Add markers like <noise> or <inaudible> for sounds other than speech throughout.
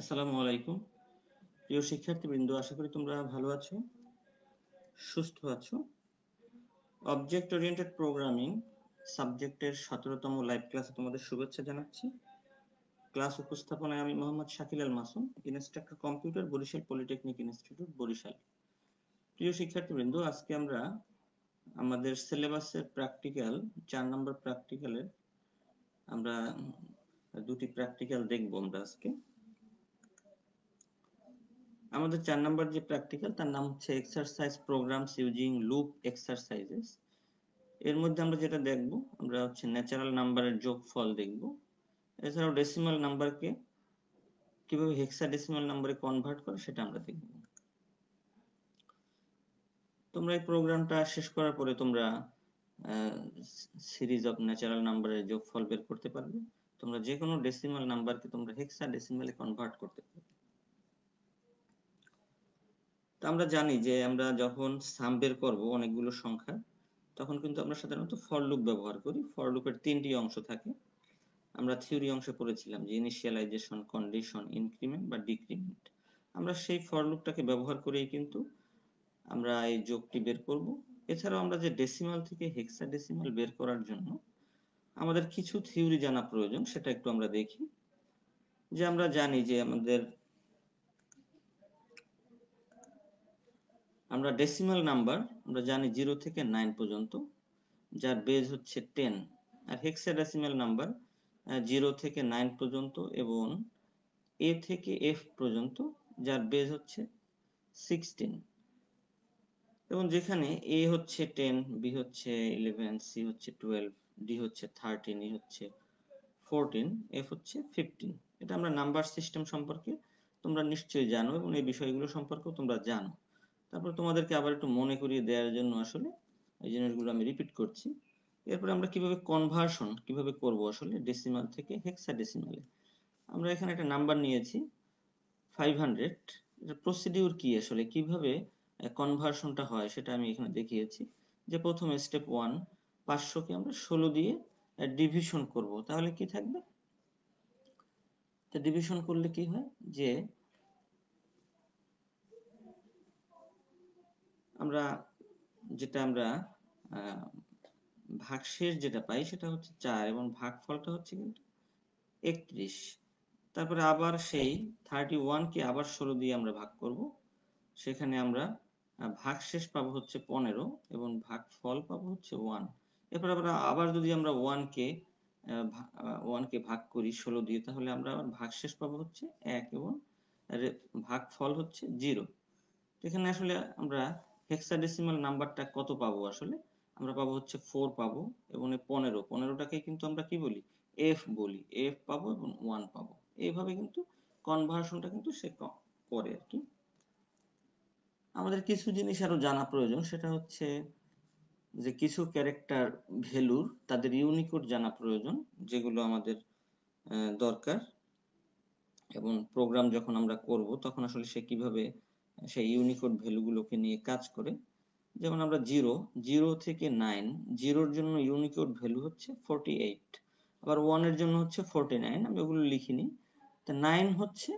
আসসালামু আলাইকুম। প্রিয় শিক্ষার্থীবৃন্দ, আশা করি তোমরা ভালো আছো, সুস্থ আছো। অবজেক্ট ওরিয়েন্টেড প্রোগ্রামিং সাবজেক্টের সতেরোতম লাইভ ক্লাসে তোমাদের শুভেচ্ছা জানাচ্ছি। ক্লাস উপস্থাপনায় আমি Mohammad Shakil Al Masum instructor computer Barishal polytechnic institute Barishal. প্রিয় শিক্ষার্থীবৃন্দ, আজকে আমরা আমাদের সিলেবাসের প্র্যাকটিক্যাল চার নম্বর প্র্যাকটিক্যালের আমরা দুটি প্র্যাকটিক্যাল দেখব আমরা আজকে। আমাদের চার নম্বর যে প্র্যাকটিক্যাল তার নাম হচ্ছে exercise programs using loop exercises এর মধ্যে আমরা যেটা দেখব, আমরা হচ্ছে ন্যাচারাল নাম্বারের যোগফল দেখব। এছাড়াও ডেসিমাল নাম্বারকে কীভাবে হেক্সাডেসিমাল নাম্বারে কনভার্ট করে সেটা আমরা দেখব। তোমরা এই প্রোগ্রামটা শেষ করার পরে তোমরা সিরিজ অফ ন্যাচারাল নাম্বারের যোগফল বের করতে পারবে। তোমরা যে কোনো ডেসিমাল নাম্বারকে তোমরা হেক্সাডেসিমালে কনভার্ট করতে পারবে। তো আমরা জানি যে আমরা যখন সাম বের করব অনেকগুলো সংখ্যা, তখন কিন্তু আমরা সাধারণত ফর লুপ ব্যবহার করি। ফর লুপের তিনটি অংশ থাকে। আমরা থিওরি অংশে পড়েছিলাম যে ইনিশিয়ালাইজেশন কন্ডিশন ইনক্রিমেন্ট বা ডিক্রিমেন্ট আমরা সেই ফর লুপটাকে ব্যবহার করেই কিন্তু আমরা এই যোগটি বের করব। এছাড়াও আমরা যে ডেসিমাল থেকে হেক্সা ডেসিমাল বের করার জন্য আমাদের কিছু থিওরি জানা প্রয়োজন, সেটা একটু আমরা দেখি। যে আমরা জানি যে আমাদের আমরা ডেসিমাল নাম্বার আমরা জানি জিরো থেকে নাইন পর্যন্ত, যার বেজ হচ্ছে টেন আর হেক্সাডেসিমাল নাম্বার জিরো থেকে নাইন পর্যন্ত এবং এ থেকে এফ পর্যন্ত, যার বেজ হচ্ছে সিক্সটিন এবং যেখানে এ হচ্ছে টেন বি হচ্ছে ইলেভেন সি হচ্ছে টুয়েলভ ডি হচ্ছে থার্টিন ই হচ্ছে ফোরটিন এফ হচ্ছে ফিফটিন এটা আমরা নাম্বার সিস্টেম সম্পর্কে তোমরা নিশ্চয়ই জানো এবং এই বিষয়গুলো সম্পর্কেও তোমরা জানো। তারপর তোমাদেরকে আবার একটু মনে করিয়ে দেওয়ার জন্য আসলে এই জিনিসগুলো আমি রিপিট করছি। এরপরে আমরা কীভাবে কনভার্সন কীভাবে করব আসলে ডেসিমাল থেকে হেক্সা ডেসিমালে আমরা এখানে একটা নাম্বার নিয়েছি ফাইভ হান্ড্রেড এটা প্রসিডিউর কি আসলে? কীভাবে কনভার্সনটা হয় সেটা আমি এখানে দেখিয়েছি। যে প্রথমে স্টেপ ওয়ান পাঁচশোকে আমরা ষোলো দিয়ে ডিভিশন করব। তাহলে কি থাকবে? ডিভিশন করলে কি হয়? যে আমরা যেটা আমরা ভাগশেষ যেটা পাই সেটা হচ্ছে চার এবং ভাগফলটা হচ্ছে কিন্তু একত্রিশ। তারপরে আবার সেই থার্টি ওয়ানকে আবার ষোলো দিয়ে আমরা ভাগ করব। সেখানে আমরা ভাগশেষ পাবো হচ্ছে পনেরো এবং ভাগফল পাবো হচ্ছে ওয়ান এরপর আমরা আবার যদি আমরা ওয়ানকে ওয়ানকে ভাগ করি ষোলো দিয়ে, তাহলে আমরা আবার ভাগশেষ পাবো হচ্ছে এক এবং ভাগফল হচ্ছে জিরো এখানে আসলে আমরা হেক্সাডেসিমাল নাম্বারটা কত পাবো আসলে? আমরা পাবো হচ্ছে ফোর পাবো এবং পনেরো, পনেরোটাকে কিন্তু আমরা কি বলি? এফ বলি। এফ পাবো এবং ওয়ান পাবো। এইভাবে কিন্তু কনভার্সনটা কিন্তু সে করে আর কি। আমাদের কিছু জিনিস আরও জানা প্রয়োজন, সেটা হচ্ছে যে কিছু ক্যারেক্টার ভ্যালুর তাদের ইউনিকোড জানা প্রয়োজন, যেগুলো আমাদের দরকার। এবং প্রোগ্রাম যখন আমরা করব, তখন আসলে সে কীভাবে সেই ইউনিকোড ভ্যালুগুলোকে নিয়ে কাজ করে। যেমন আমরা জিরো জিরো থেকে নাইন জিরোর জন্য ইউনিকোড ভ্যালু হচ্ছে ফোরটি এইট আবার ওয়ানের জন্য হচ্ছে ফোরটি নাইন আমি ওগুলো লিখিনি। তা নাইন হচ্ছে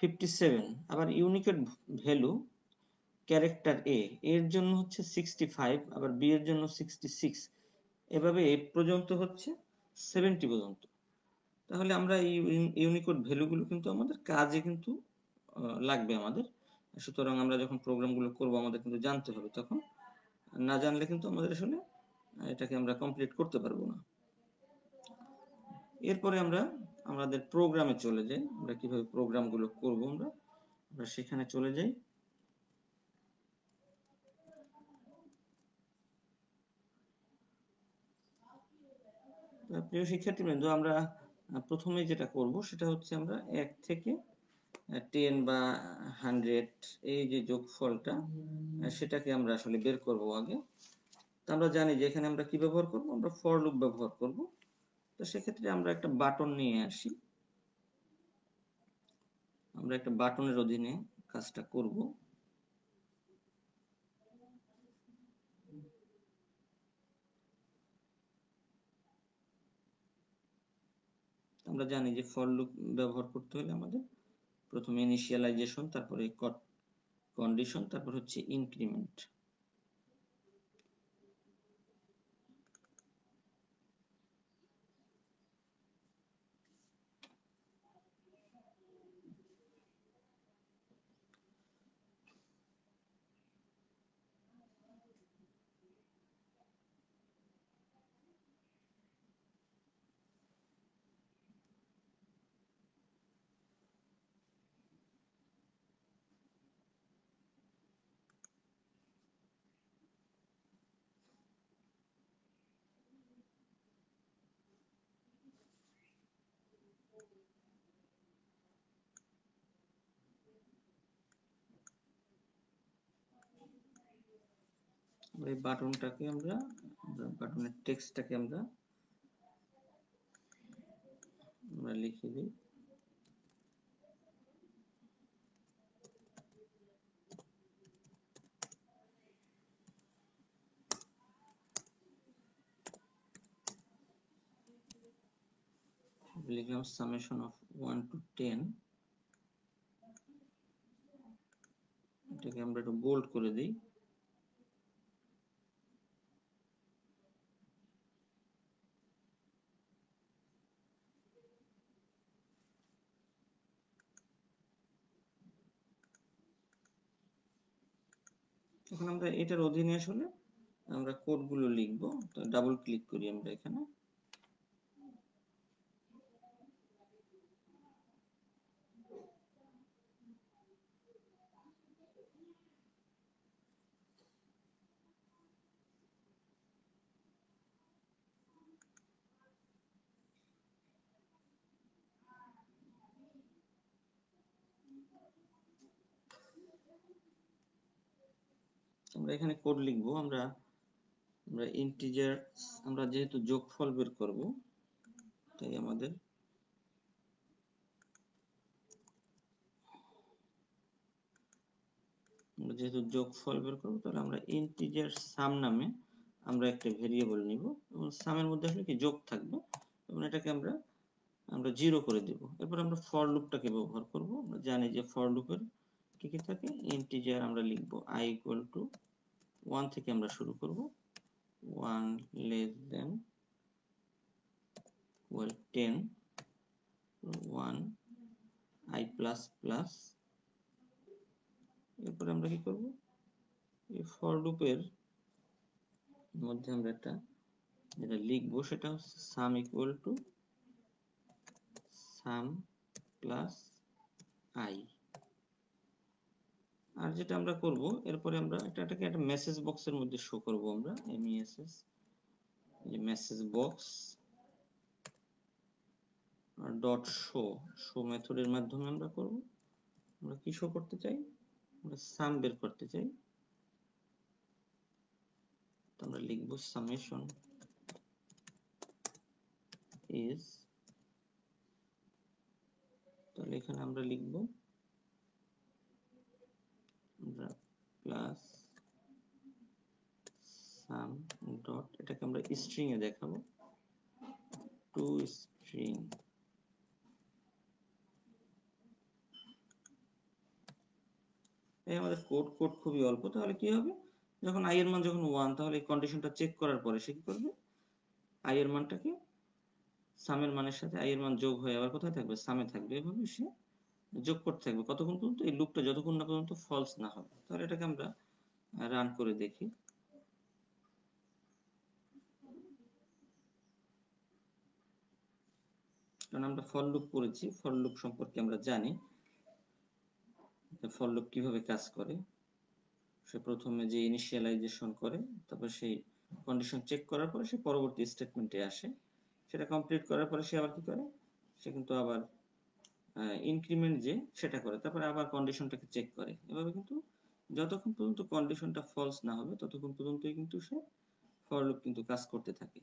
ফিফটি সেভেন আবার ইউনিকোড ভ্যালু ক্যারেক্টার এ এর জন্য হচ্ছে সিক্সটি ফাইভ আবার বি এর জন্য সিক্সটি সিক্স এভাবে এ পর্যন্ত হচ্ছে সেভেন্টি পর্যন্ত। তাহলে আমরা এই ইউনিকোড ভ্যালুগুলো কিন্তু আমাদের কাজে কিন্তু লাগবে আমাদের। সুতরাং আমরা যখন প্রোগ্রামগুলো করব, আমাদের কিন্তু জানতে হবে তখন। না জানলে কিন্তু আমাদের আসলে এটাকে আমরা কমপ্লিট করতে পারব না। এরপরে আমরা, আমাদের প্রোগ্রামে চলে যাই। আমরা কীভাবে প্রোগ্রামগুলো করব আমরা? আমরা সেখানে চলে যাই। প্রিয় শিক্ষার্থীবৃন্দ, আমরা প্রথমে যেটা করব, সেটা হচ্ছে আমরা এক থেকে টেন বা হান্ড্রেড এই যে যোগফলটা সেটাকে আমরা আসলে বের করব আগে। তো আমরা জানি যে এখানে আমরা কি ব্যবহার করব? আমরা ফর লুপ ব্যবহার করব। তো সেক্ষেত্রে আমরা একটা বাটন নিয়ে আসি। আমরা একটা বাটনের অধীনে কাজটা করব। আমরা জানি যে ফর লুপ ব্যবহার করতে হলে আমাদের প্রথমে ইনিশিয়ালাইজেশন তারপরে কন্ডিশন তারপর হচ্ছে ইনক্রিমেন্ট এই বাটনটাকে আমরা বাটনের টেক্সটটাকে আমরা আমরা লিখে দিই। লিখলাম summation of one two ten এটাকে আমরা একটু বোল্ড করে দিই। এখন আমরা এটার অধীনে আসলে আমরা কোডগুলো লিখব তো ডাবল ক্লিক করি আমরা এখানে। আমরা এখানে কোড লিখব, আমরা আমরা ইন্টিজার আমরা যেহেতু যোগফল বের করব, তাই আমাদের আমরা যেহেতু যোগফল বের করব, তাহলে আমরা ইন্টিজার সাম নামে আমরা একটা ভেরিয়েবল নিব, এবং সামের মধ্যে আসলে কি যোগ থাকবে, এবং এটাকে আমরা আমরা জিরো করে দেব। এরপর আমরা ফর লুপটাকে ব্যবহার করব, আমরা জানি যে ফর লুপের কি কি থাকে? ইন্টিজার আমরা লিখব i ইকুয়াল টু ওয়ান থেকে আমরা শুরু করব। One less than well ten one I plus plus এরপরে আমরা কি করব? এই ফর লুপের মধ্যে আমরা একটা যেটা লিখব সেটা হচ্ছে sum equal to sum plus I আর যেটা আমরা করব, এরপরে আমরা এটা এটাকে একটা মেসেজ বক্সের মধ্যে শো করব আমরা এমইএসএস যে মেসেজ বক্স আর ডট শো শো মেথডের মাধ্যমে আমরা করব। আমরা কি শো করতে চাই? আমরা সাম বের করতে চাই। তো আমরা লিখব সামেশন ইজ তাহলে এখানে আমরা লিখব আমরা প্লাস সাম ডট এটাকে আমরা স্ট্রিং এ দেখাবো। টু স্ট্রিং এই আমাদের কোড কোড খুবই অল্প। তাহলে কি হবে? যখন আই এর মান যখন ওয়ান তাহলে এই কন্ডিশনটা চেক করার পরে সে কি করবে? আই এর মানটাকে সামের মানের সাথে আই এর মান যোগ হয়ে আবার কোথায় থাকবে? সামে থাকবে। এভাবে সে যোগ করতে থাকবে। কতক্ষণ পর্যন্ত? এই লুপটা যতক্ষণ না পর্যন্ত ফলস না হবে। তাহলে এটাকে আমরা রান করে দেখি। কারণ আমরা ফল লুপ করেছি। ফল লুপ সম্পর্কে আমরা জানি ফল লুপ কীভাবে কাজ করে। সে প্রথমে যে ইনিশিয়ালাইজেশন করে, তারপর সেই কন্ডিশন চেক করার পরে সে পরবর্তী স্টেটমেন্টে আসে। সেটা কমপ্লিট করার পরে সে আবার কি করে? সে কিন্তু আবার ইনক্রিমেন্ট যে সেটা করে। তারপরে আবার কন্ডিশনটাকে চেক করে। এভাবে কিন্তু যতক্ষণ পর্যন্ত কন্ডিশনটা ফলস না হবে, ততক্ষণ পর্যন্তই কিন্তু সে ফর লুপ কিন্তু কাজ করতে থাকে।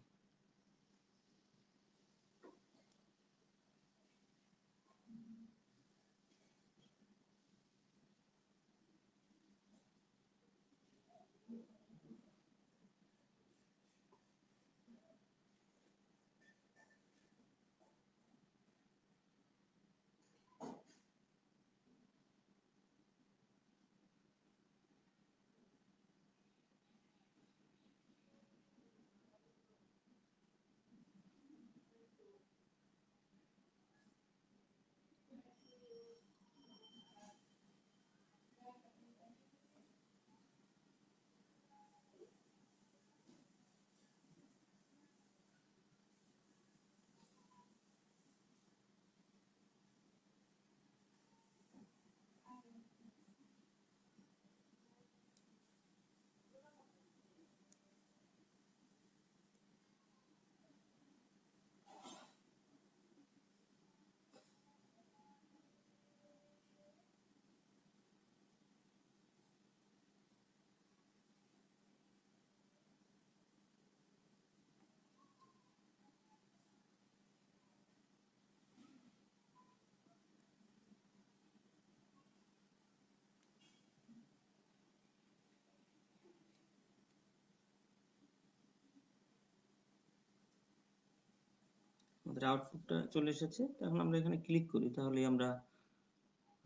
আমাদের আউটপুটটা চলে এসেছে। এখন আমরা এখানে ক্লিক করি তাহলে আমরা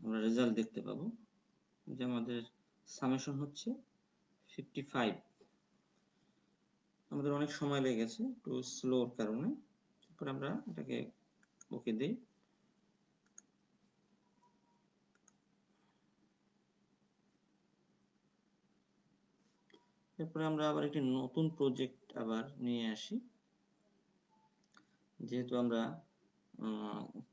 আমরা রেজাল্ট দেখতে পাবো। যে আমাদের সামেশন হচ্ছে ফিফটি ফাইভ আমাদের অনেক সময় লেগে লেগেছে একটু স্লোর কারণে। তারপর আমরা এটাকে ওকে দিই। এরপরে আমরা আবার একটি নতুন প্রজেক্ট আবার নিয়ে আসি। যেহেতু আমরা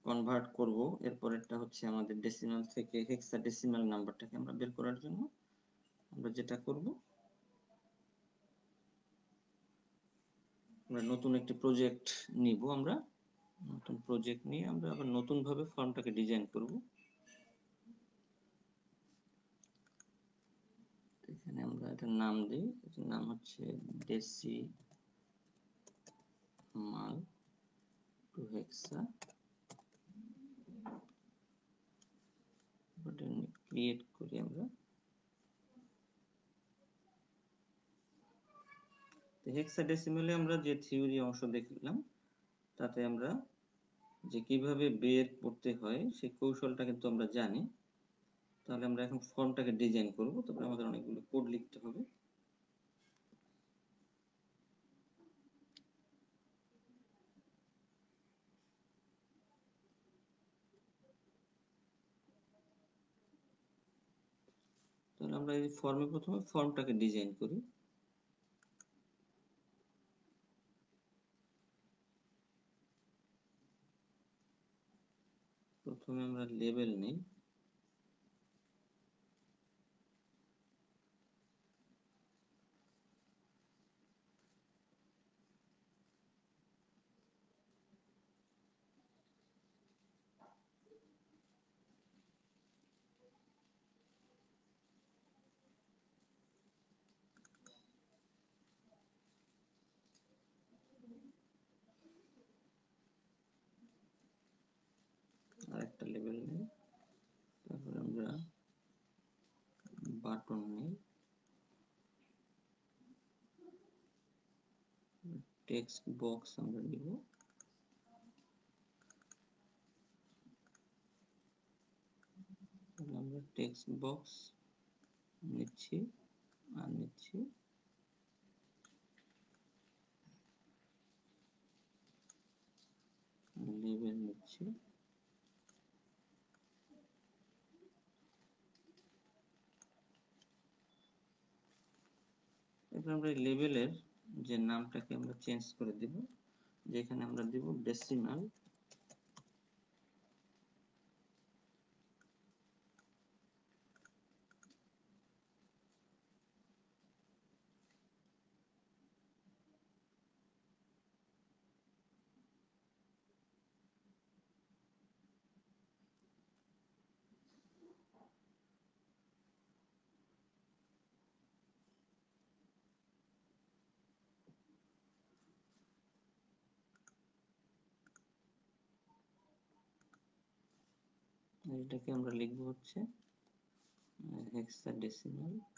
কনভার্ট করব, এরপরেরটা হচ্ছে আমাদের ডেসিমাল থেকে হেক্সা ডেসিমাল নাম্বারটাকে আমরা বের করার জন্য আমরা যেটা করব, আমরা নতুন একটি প্রজেক্ট নিব আমরা, নতুন প্রজেক্ট নিয়ে আমরা আবার নতুন ভাবে ফর্মটাকে ডিজাইন করব। এখানে আমরা এটার নাম দিই, এটার নাম হচ্ছে ডেসি মাল টু হেক্সা ক্রিয়েট করি আমরা হেক্সাডেসিমালে আমরা যে থিওরি অংশ দেখলাম। তাতে আমরা যে কীভাবে বের করতে হয়, সেই কৌশলটা কিন্তু আমরা জানি। তাহলে আমরা এখন ফর্মটাকে ডিজাইন করব। তারপরে আমাদের অনেকগুলো কোড লিখতে হবে তাহলে আমরা এই ফর্মে প্রথমে ফর্মটাকে ডিজাইন করি। প্রথমে আমরা লেবেল নেই। আরেকটা লেভেল নেই। তারপরে আমরা বাটন নেই। টেক্সট বক্স আমরা নিব। আমরা টেক্সট বক্স নিচ্ছি, আর নিচ্ছি। লেবেল নিচ্ছি। এরপর আমরা এই লেভেলের যে নামটাকে আমরা চেঞ্জ করে দিব যেখানে আমরা দিব ডেসিমাল এটাকে আমরা লিখব হচ্ছে হেক্সাডেসিমাল আমরা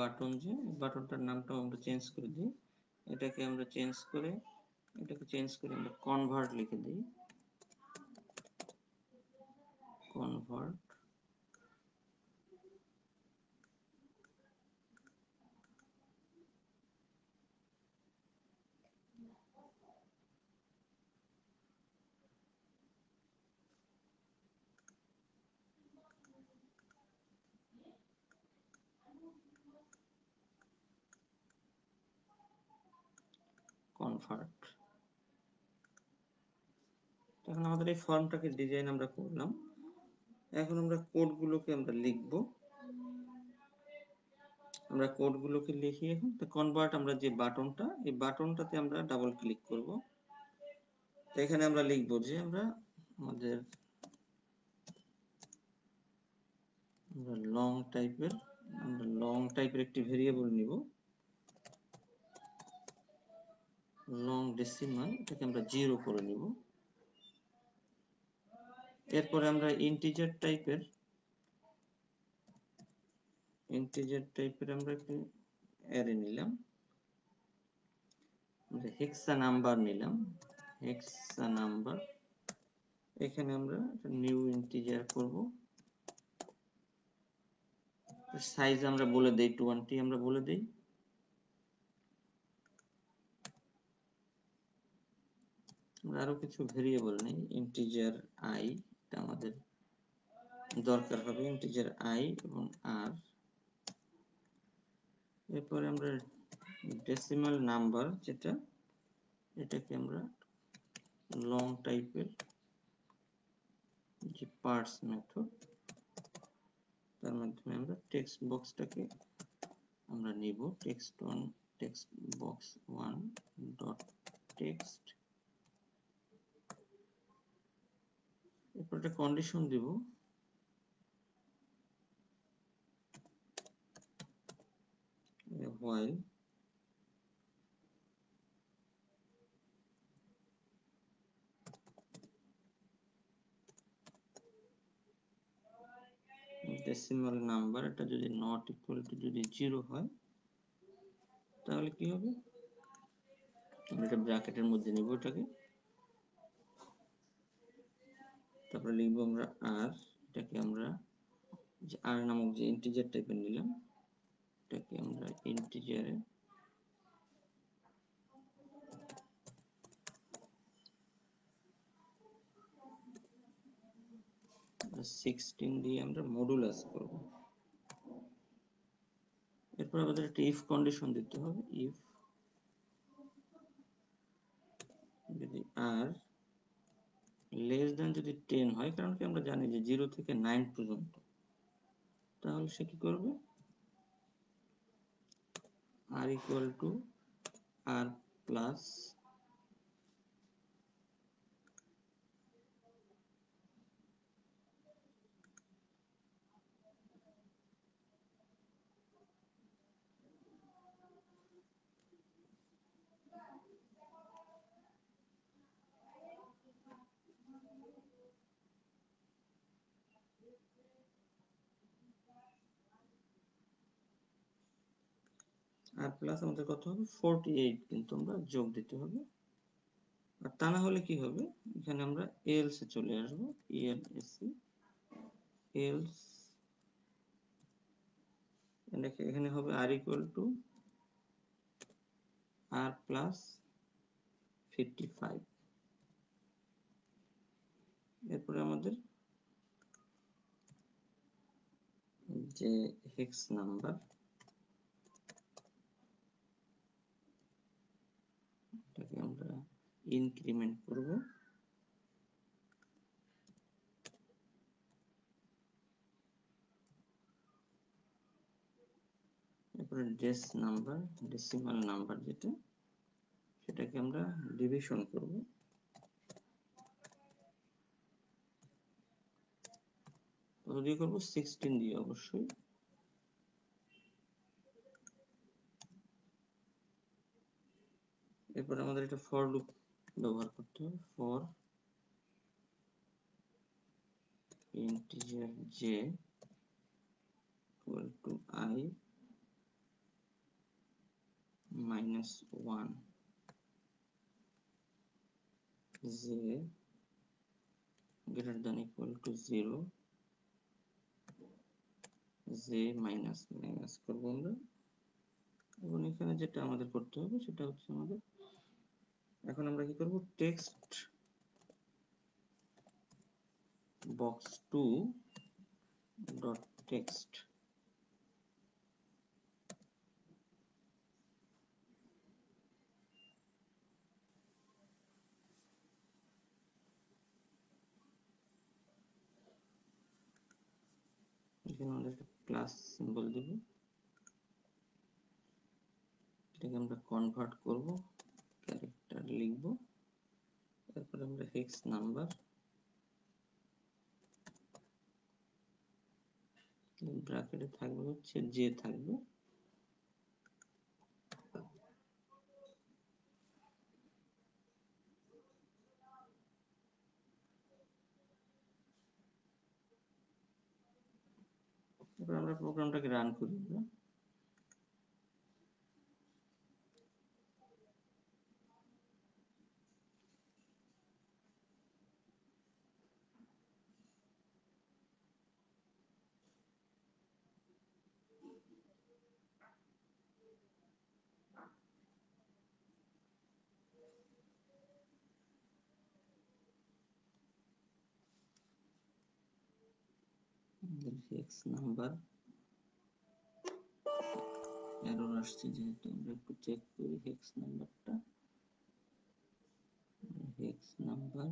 বাটন যে বাটনটার নামটাও আমরা চেঞ্জ করে দিই। এটাকে আমরা চেঞ্জ করে, এটাকে চেঞ্জ করে আমরা কনভার্ট লিখে দিই। কনভার্ট কনভার্ট এখন আমাদের এই ফর্মটাকে ডিজাইন আমরা করলাম। এখন আমরা কোডগুলোকে আমরা লিখব। আমরা কোডগুলোকে লিখি এখন। কনভার্ট আমরা যে বাটনটা, এই বাটনটাতে আমরা ডাবল ক্লিক করব। এখানে আমরা লিখব যে আমরা আমাদের আমরা লং টাইপের আমরা লং টাইপের একটি ভেরিয়েবল নিব। লং ডেসিমাল এটাকে আমরা জিরো করে নিব। এরপরে আমরা ইন্টিজার টাইপের ইন্টিজার টাইপের আমরা একটি অ্যারে নিলাম। হেক্সা নাম্বার নিলাম। হেক্সা নাম্বার এখানে আমরা নিউ ইন্টিজার করব। সাইজ আমরা বলে দেই টোয়েন্টি আমরা বলে দেই। আরও কিছু ভেরিয়েবল নেই ইন্টিজার আই এটা আমাদের দরকার হবে ইন্টিজার আই এবং আর এরপরে আমরা ডেসিমাল নাম্বার যেটা, এটাকে আমরা লং টাইপের যে পার্টস মেথড তার মাধ্যমে আমরা টেক্সট বক্সটাকে আমরা নিব text one text box one dot text এরপর একটা কন্ডিশন দিব। while ডেসিমাল নাম্বার এটা যদি নট ইকুয়াল টু যদি জিরো হয়, তাহলে কি হবে? আমরা এটা ব্র্যাকেটের মধ্যে নিব এটাকে তারপরে লিখব আমরা আর এটাকে আমরা যে আর নামক যে ইন্টিজার টাইপের নিলাম, এটাকে আমরা ইন্টিজারে সিক্সটিন দিয়ে আমরা মডুলাস করব। এরপর আমাদের একটা ইফ কন্ডিশন দিতে হবে। ইফ যদি আর লেস দেন যদি টেন হয়, কারণ কি আমরা জানি যে জিরো থেকে নাইন পর্যন্ত। তাহলে সে কি করবে? R equal to R plus R plus আমাদের কত হবে? ফোরটি এইট কিন্তু আমরা যোগ দিতে হবে। আর তা না হলে কি হবে? এখানে আমরা এলস এ চলে আসব এল এসি এলস এখানে হবে r equal to r plus fifty five এরপরে আমাদের যে হেক্স নাম্বার এটাকে আমরা ইনক্রিমেন্ট করব। এরপরে ডেস নাম্বার ডেসিমাল নাম্বার যেটা, সেটাকে আমরা ডিভিশন করব। কত দিয়ে করব সিক্সটিন দিয়ে অবশ্যই। এরপর আমাদের এটা ফর লুপ ব্যবহার করতে হবে। For integer j equal to i minus 1 j greater than equal to 0 j minus minus করব আমরা। এবং এখানে যেটা আমাদের করতে হবে সেটা হচ্ছে আমাদের এখন আমরা কি করব? Text box two dot text এখানে আমাদের একটা প্লাস সিম্বল দেব। এটাকে আমরা কনভার্ট করব। ক্যারেক্টার লিখব। তারপর আমরা হেক্স নাম্বার ব্র্যাকেটে থাকবে হচ্ছে যে থাকবে। আমরা প্রোগ্রামটাকে রান করি হেক্স নাম্বার এরর আসছে যেহেতু, আমরা একটু চেক করি হেক্স নাম্বারটা হেক্স নাম্বার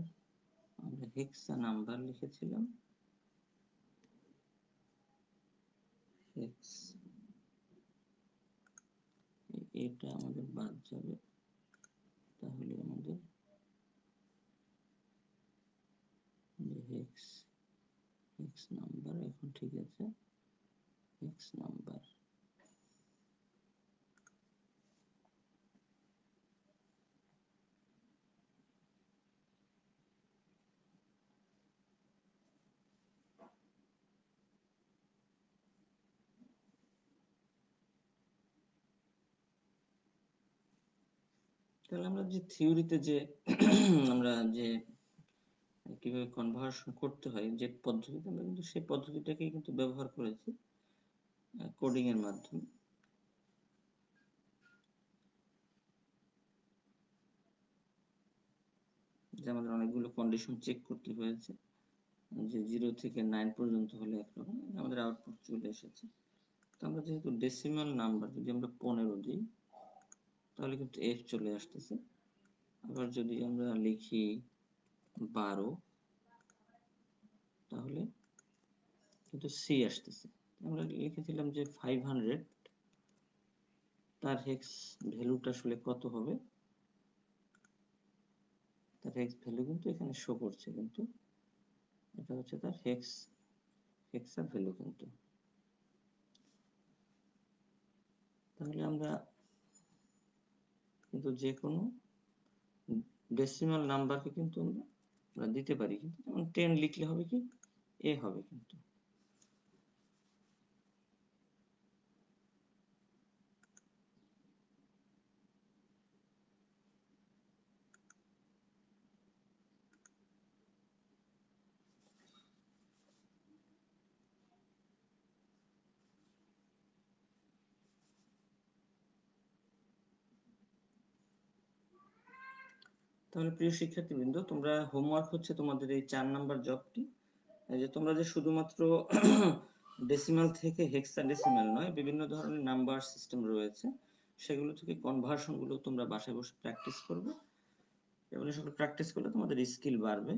আমরা হেক্সা নাম্বার লিখেছিলাম। হেক্স এটা আমাদের বাদ যাবে। তাহলে আমাদের হেক্স হেক্স নাম্বার এখন ঠিক আছে? হেক্স নাম্বার তাহলে আমরা যে থিওরিতে যে আমরা যে কীভাবে কনভার্সন করতে হয়, যে পদ্ধতিতে আমরা কিন্তু সেই পদ্ধতিটাকেই কিন্তু ব্যবহার করেছি কোডিং এর মাধ্যমে। যে আমাদের অনেকগুলো কন্ডিশন চেক করতে হয়েছে, যে জিরো থেকে নাইন পর্যন্ত হলে একরকম, আমাদের আউটপুট চলে এসেছে। তো আমরা যেহেতু ডেসিমাল নাম্বার যদি আমরা পনেরো দিই, তাহলে কিন্তু এফ চলে আসতেছে। আবার যদি আমরা লিখি বারো। তাহলে কিন্তু সি আসতেছে। আমরা লিখেছিলাম যে ফাইভ হান্ড্রেড তার হেক্স ভ্যালুটা আসলে কত হবে? তার হেক্স ভ্যালু কিন্তু এখানে শো করছে, কিন্তু এটা হচ্ছে তার হেক্স হেক্সা ভ্যালু কিন্তু। তাহলে আমরা কিন্তু যে কোনো ডেসিমাল নাম্বারকে কিন্তু আমরা দিতে পারি কিন্তু যেমন টেন লিখলে হবে কি? এ হবে কিন্তু। তাহলে প্রিয় শিক্ষার্থীবৃন্দ, তোমরা হোমওয়ার্ক হচ্ছে তোমাদের এই চার নাম্বার জবটি যে তোমরা যে শুধুমাত্র <coughs> ডেসিমাল থেকে হেক্সা ডেসিমাল নয়, বিভিন্ন ধরনের নাম্বার সিস্টেম রয়েছে, সেগুলো থেকে কনভার্সনগুলো তোমরা বাসায় বসে প্র্যাকটিস করবে। এবং সকল প্র্যাকটিস করলে তোমাদের স্কিল বাড়বে।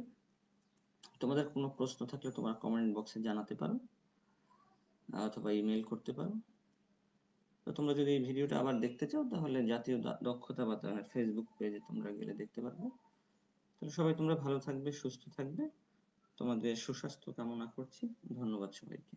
তোমাদের কোনো প্রশ্ন থাকলে তোমরা কমেন্ট বক্সে জানাতে পারো অথবা ইমেল করতে পারো। তো তোমরা যদি এই ভিডিওটা আবার দেখতে চাও, তাহলে জাতীয় দক্ষতা বাতায়নের ফেসবুক পেজে তোমরা গেলে দেখতে পারবে। তাহলে সবাই তোমরা ভালো থাকবে, সুস্থ থাকবে। তোমাদের সুস্বাস্থ্য কামনা করছি। ধন্যবাদ সবাইকে।